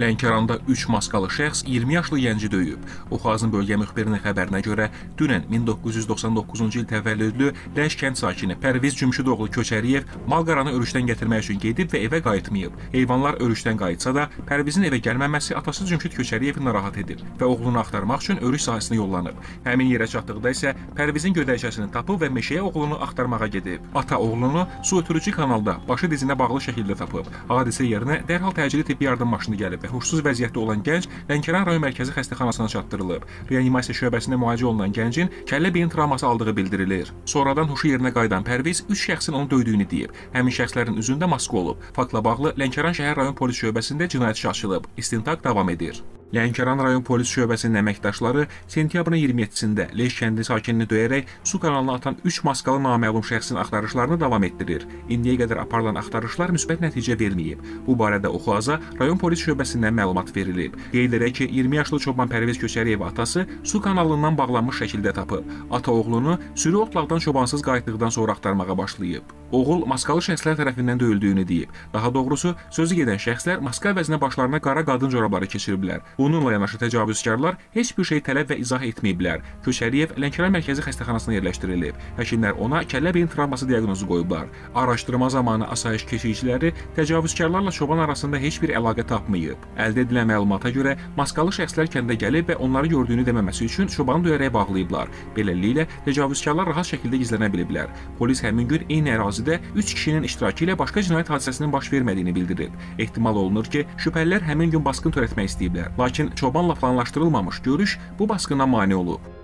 Lənkəranda 3 maskalı şəxs 20 yaşlı gənci döyüb. Oxazın bölgə müxbirinin xəbərinə görə dünən 1999-cu il təvəllüdlü Ləş kənd sakini Pərviz Cümşüdoğlu Köçəriyev malqaranı örüşdən gətirmək üçün gedib və evə qayıtmayıb. Heyvanlar örüşdən qayıtsa da Pərvizin evə gəlməməsi atası Cümşüd Köçəriyevi narahat edib və oğlunu axtarmaq üçün örüş sahəsinə yollanıb. Həmin yerə çatdıqda isə Pərvizin gödəkçəsini tapıb və meşəyə oğlunu axtarmağa gedib. Ata oğlunu su ötürücü kanalda başı dizinə bağlı şəkildə tapıb. Hadisə yerinə dərhal təcili tibbi yardım maşını gəlib və huşsuz vəziyyətdə olan gənc Lənkəran rayon mərkəzi xəstəxanasına çatdırılıb. Reanimasiya şöbəsində müalicə olunan gəncin kəllə beyin travması aldığı bildirilir. Sonradan huşu yerinə qayıdan Pərviz 3 şəxsin onu döydüyünü deyib. Həmin şəxslərin üzündə maska olub. Faktla bağlı Lənkəran şəhər rayon polis şöbəsində cinayət işi açılıb. İstintaq davam edir. Lənkəran rayon polis şöbəsinin əməkdaşları sentyabrın 27-sində Leş kəndi sakinini döyərək su kanalına atan 3 maskalı naməlum şəxsin axtarışlarını davam etdirir. İndiyə qədər aparılan axtarışlar müsbət nəticə verməyib. Bu barədə Oxaza rayon polis şöbəsindən məlumat verilib. Qeyd edək ki, 20 yaşlı çoban Pərviz Köçəriyev atası su kanalından bağlanmış şəkildə tapıb. Ata oğlunu sürü otlaqdan çobansız qayıtdıqdan sonra axtarmağa başlayıb. Oğul maskalı şəxslər tərəfindən döyüldüyünü deyib. Daha doğrusu, sözü gedən şəxslər maska əvəzinə başlarına qara qadın corabları keçiriblər. Bununla yanaşı təcavüzkarlar heç bir şey tələb və izah etməyiblər. Köçəriyev Lənkəran mərkəzi xəstəxanasına yerləşdirilib. Həkimlər ona kəllə beyin travması diaqnozu qoyublar. Araşdırma zamanı asayiş keşikçiləri təcavüzkarlarla çoban arasında heç bir əlaqə tapmayıb. Əldə edilən məlumata görə maskalı şəxslər kəndə gəlib və onları gördüyünü deməməsi üçün çobanı döyərək bağlayıblar. Beləliklə təcavüzkarlar rahat şəkildə gizlənə biliblər. Polis həmin gün eyni ərazidə 3 kişinin iştirakı ilə başqa cinayət hadisəsinin baş vermədiyini bildirib. Ehtimal olunur ki, şübhəlilər həmin gün basqın törətmək istəyiblər. Lakin çobanla planlaşdırılmamış görüş bu basqına mane olub.